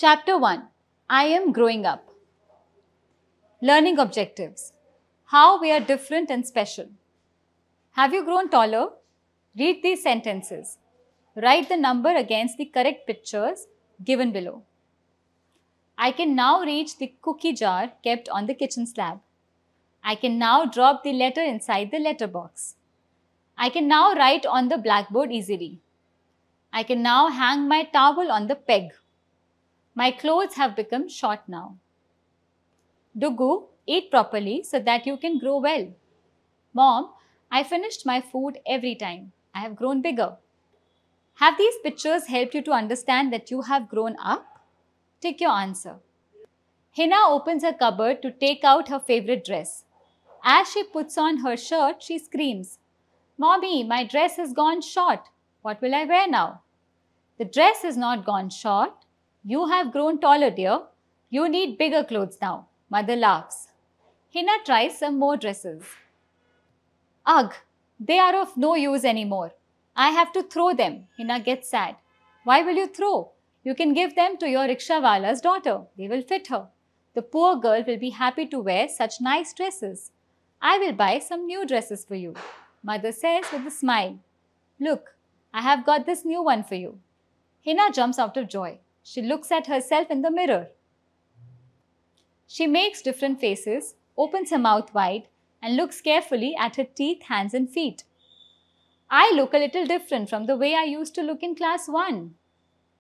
Chapter 1 I am growing up. Learning objectives. How we are different and special. Have you grown taller? Read these sentences. Write the number against the correct pictures given below. I can now reach the cookie jar kept on the kitchen slab. I can now drop the letter inside the letter box. I can now write on the blackboard easily. I can now hang my towel on the peg. My clothes have become short now. Dugu, eat properly so that you can grow well. Mom, I finished my food every time. I have grown bigger. Have these pictures helped you to understand that you have grown up? Take your answer. Hina opens her cupboard to take out her favorite dress. As she puts on her shirt, she screams, Mommy, my dress has gone short. What will I wear now? The dress has not gone short. You have grown taller, dear. You need bigger clothes now. Mother laughs. Hina tries some more dresses. Ugh, they are of no use anymore. I have to throw them. Hina gets sad. Why will you throw? You can give them to your rickshawala's daughter. They will fit her. The poor girl will be happy to wear such nice dresses. I will buy some new dresses for you. Mother says with a smile. Look, I have got this new one for you. Hina jumps out of joy. She looks at herself in the mirror. She makes different faces, opens her mouth wide, and looks carefully at her teeth, hands, and feet. I look a little different from the way I used to look in class 1.